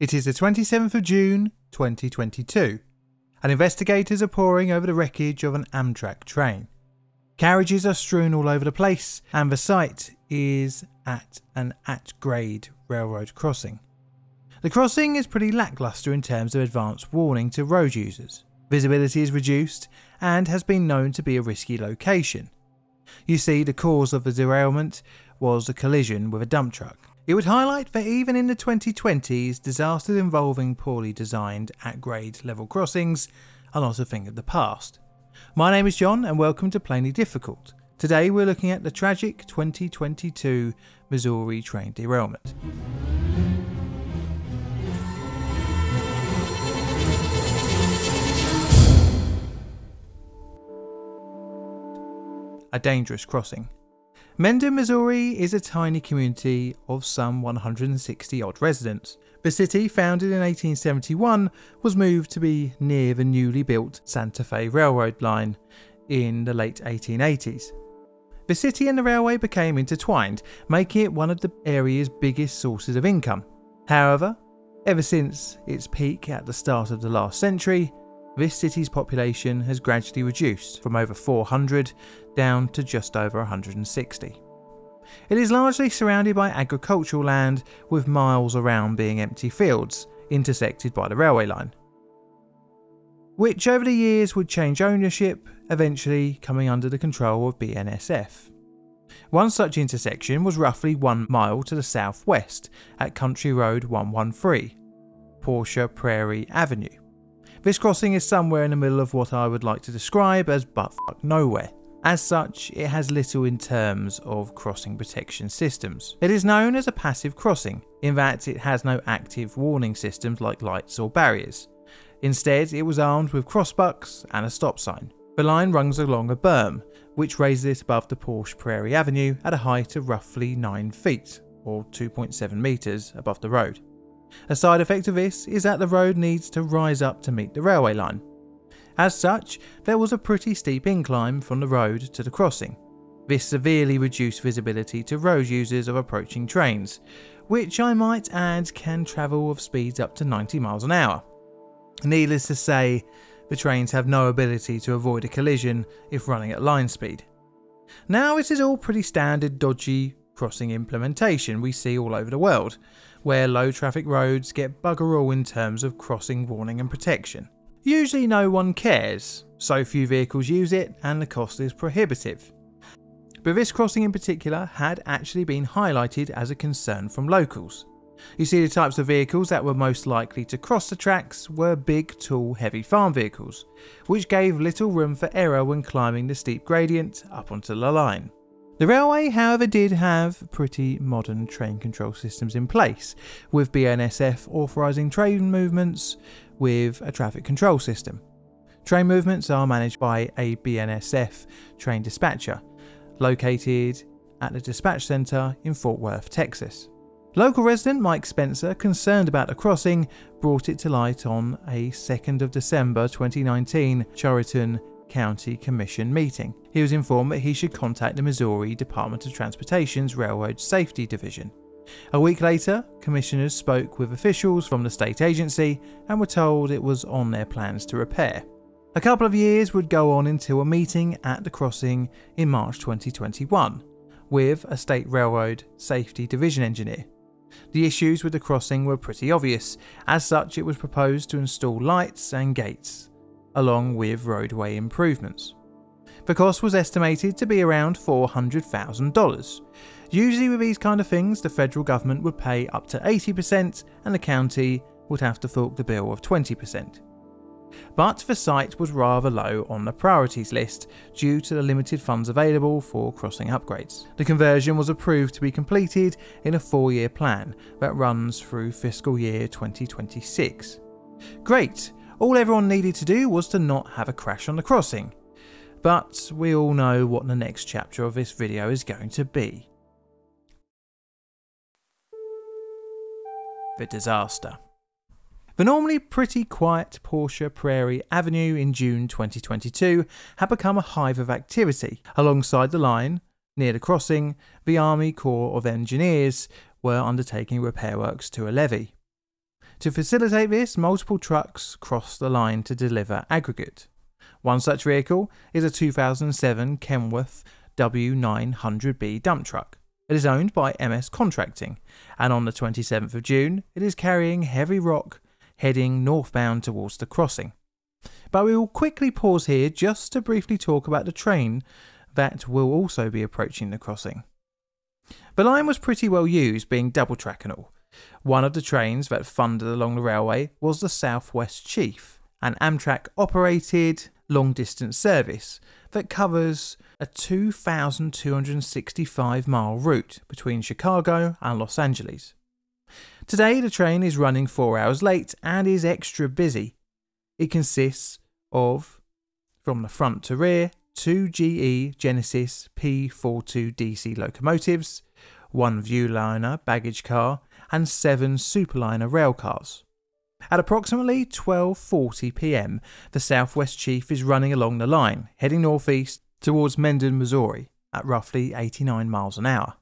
It is the 27th of June 2022, and investigators are poring over the wreckage of an Amtrak train. Carriages are strewn all over the place, and the site is at an at grade railroad crossing. The crossing is pretty lackluster in terms of advance warning to road users. Visibility is reduced and has been known to be a risky location. You see, the cause of the derailment was a collision with a dump truck. It would highlight that even in the 2020s, disasters involving poorly designed at grade level crossings are not a thing of the past. My name is John and welcome to Plainly Difficult. Today we're looking at the tragic 2022 Missouri train derailment. A dangerous crossing. Mendon, Missouri is a tiny community of some 160 odd residents. The city, founded in 1871, was moved to be near the newly built Santa Fe Railroad line in the late 1880s. The city and the railway became intertwined, making it one of the area's biggest sources of income. However, ever since its peak at the start of the last century, this city's population has gradually reduced from over 400 down to just over 160. It is largely surrounded by agricultural land, with miles around being empty fields, intersected by the railway line. Which over the years would change ownership, eventually coming under the control of BNSF. One such intersection was roughly one mile to the southwest at Country Road 113, Porche Prairie Avenue. This crossing is somewhere in the middle of what I would like to describe as buttfuck nowhere. As such, it has little in terms of crossing protection systems. It is known as a passive crossing, in that it has no active warning systems like lights or barriers. Instead, it was armed with crossbucks and a stop sign. The line runs along a berm, which raises it above the Porche Prairie Avenue at a height of roughly 9 feet, or 2.7 metres above the road. A side effect of this is that the road needs to rise up to meet the railway line. As such, there was a pretty steep incline from the road to the crossing. This severely reduced visibility to road users of approaching trains, which I might add can travel with speeds up to 90 miles an hour. Needless to say, the trains have no ability to avoid a collision if running at line speed. Now, this is all pretty standard dodgy crossing implementation we see all over the world, where low traffic roads get bugger all in terms of crossing warning and protection. Usually no one cares, so few vehicles use it and the cost is prohibitive. But this crossing in particular had actually been highlighted as a concern from locals. You see, the types of vehicles that were most likely to cross the tracks were big, tall, heavy farm vehicles, which gave little room for error when climbing the steep gradient up onto the line. The railway, however, did have pretty modern train control systems in place, with BNSF authorising train movements with a traffic control system. Train movements are managed by a BNSF train dispatcher, located at the dispatch centre in Fort Worth, Texas. Local resident Mike Spencer, concerned about the crossing, brought it to light on a 2nd of December 2019 Chariton County Commission meeting. He was informed that he should contact the Missouri Department of Transportation's Railroad Safety Division. A week later, commissioners spoke with officials from the state agency and were told it was on their plans to repair. A couple of years would go on until a meeting at the crossing in March 2021 with a state railroad safety division engineer. The issues with the crossing were pretty obvious, as such, it was proposed to install lights and gates along with roadway improvements. The cost was estimated to be around $400,000. Usually, with these kind of things, the federal government would pay up to 80% and the county would have to fork the bill of 20%. But the site was rather low on the priorities list due to the limited funds available for crossing upgrades. The conversion was approved to be completed in a four year plan that runs through fiscal year 2026. Great, all everyone needed to do was to not have a crash on the crossing. But we all know what the next chapter of this video is going to be. The disaster. The normally pretty quiet Porche Prairie Avenue in June 2022 had become a hive of activity. Alongside the line, near the crossing, the Army Corps of Engineers were undertaking repair works to a levee. To facilitate this, multiple trucks cross the line to deliver aggregate. One such vehicle is a 2007 Kenworth W900B dump truck. It is owned by MS Contracting, and on the 27th of June, it is carrying heavy rock heading northbound towards the crossing. But we will quickly pause here just to briefly talk about the train that will also be approaching the crossing. The line was pretty well used, being double track and all. One of the trains that thundered along the railway was the Southwest Chief, an Amtrak operated long distance service that covers a 2,265 mile route between Chicago and Los Angeles. Today, the train is running four hours late and is extra busy. It consists of, from the front to rear, two GE Genesis P42 DC locomotives, one Viewliner baggage car, and seven Superliner rail cars. At approximately 12:40 p.m., the Southwest Chief is running along the line, heading northeast towards Mendon, Missouri, at roughly 89 miles an hour.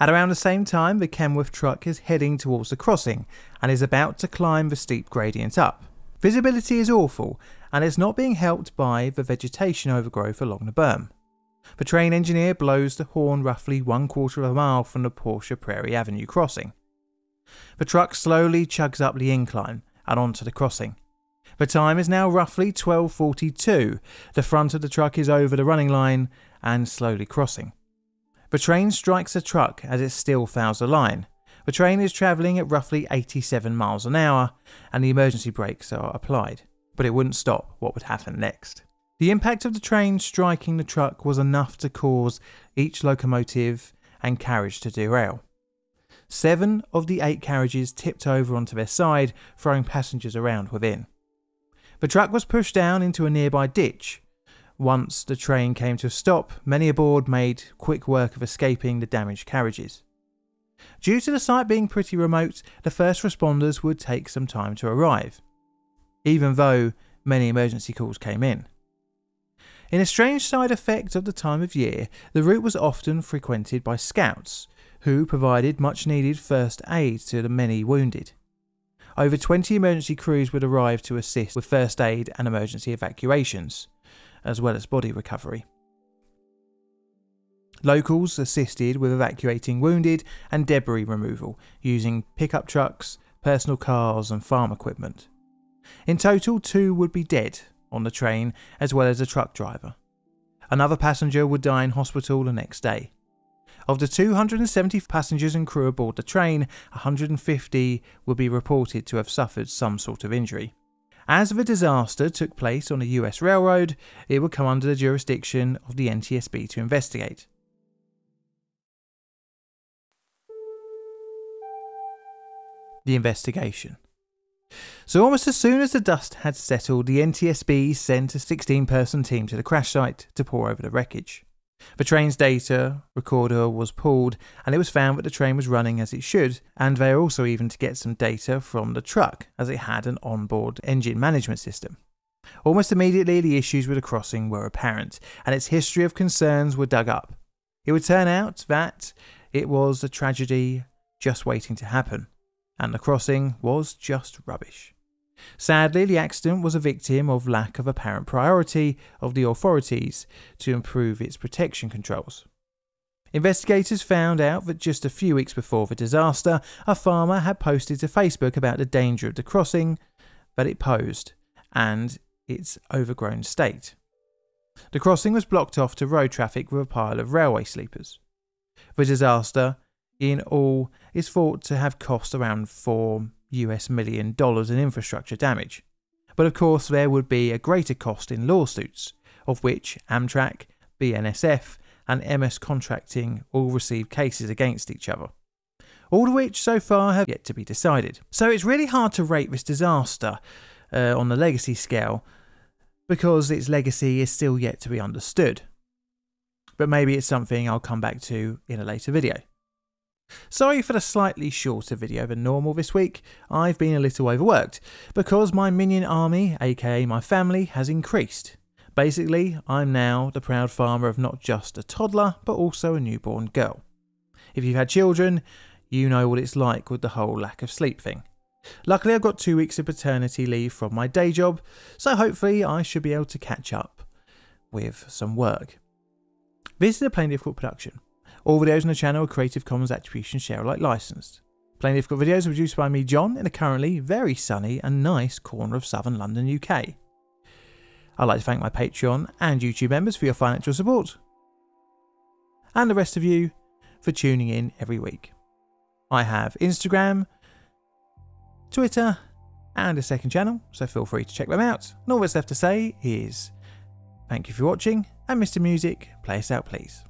At around the same time, the Kenworth truck is heading towards the crossing and is about to climb the steep gradient up. Visibility is awful and is not being helped by the vegetation overgrowth along the berm. The train engineer blows the horn roughly one quarter of a mile from the Porche Prairie Avenue crossing. The truck slowly chugs up the incline and onto the crossing. The time is now roughly 12:42. The front of the truck is over the running line and slowly crossing. The train strikes the truck as it still fouls the line. The train is travelling at roughly 87 miles an hour and the emergency brakes are applied, but it wouldn't stop what would happen next. The impact of the train striking the truck was enough to cause each locomotive and carriage to derail. Seven of the eight carriages tipped over onto their side, throwing passengers around within. The truck was pushed down into a nearby ditch. Once the train came to a stop, many aboard made quick work of escaping the damaged carriages. Due to the site being pretty remote, the first responders would take some time to arrive, even though many emergency calls came in. In a strange side effect of the time of year, the route was often frequented by scouts, who provided much needed first aid to the many wounded. Over 20 emergency crews would arrive to assist with first aid and emergency evacuations, as well as body recovery. Locals assisted with evacuating wounded and debris removal using pickup trucks, personal cars, and farm equipment. In total, two would be dead on the train, as well as a truck driver. Another passenger would die in hospital the next day. Of the 270 passengers and crew aboard the train, 150 would be reported to have suffered some sort of injury. As the disaster took place on a US railroad, it would come under the jurisdiction of the NTSB to investigate. The investigation. So, almost as soon as the dust had settled, the NTSB sent a 16 person team to the crash site to pour over the wreckage. The train's data recorder was pulled, and it was found that the train was running as it should, and they also even to get some data from the truck, as it had an onboard engine management system. Almost immediately, the issues with the crossing were apparent, and its history of concerns were dug up. It would turn out that it was a tragedy just waiting to happen, and the crossing was just rubbish. Sadly, the accident was a victim of lack of apparent priority of the authorities to improve its protection controls. Investigators found out that just a few weeks before the disaster, a farmer had posted to Facebook about the danger of the crossing that it posed and its overgrown state. The crossing was blocked off to road traffic with a pile of railway sleepers. The disaster, in all, is thought to have cost around 4 US million dollars in infrastructure damage. But of course, there would be a greater cost in lawsuits, of which Amtrak, BNSF, and MS Contracting all received cases against each other. All of which so far have yet to be decided. So it's really hard to rate this disaster uh, on the legacy scale because its legacy is still yet to be understood. But maybe it's something I'll come back to in a later video. Sorry for the slightly shorter video than normal this week, I've been a little overworked, because my minion army, aka my family, has increased. Basically, I'm now the proud farmer of not just a toddler, but also a newborn girl. If you've had children, you know what it's like with the whole lack of sleep thing. Luckily, I've got two weeks of paternity leave from my day job, so hopefully I should be able to catch up with some work. This is a Plainly Difficult production. All videos on the channel are Creative Commons Attribution Share Alike licensed. Plainly Difficult videos are produced by me, John, in a currently very sunny and nice corner of southern London, UK. I'd like to thank my Patreon and YouTube members for your financial support, and the rest of you for tuning in every week. I have Instagram, Twitter, and a second channel, so feel free to check them out. And all that's left to say is thank you for watching, and Mr. Music, play us out please.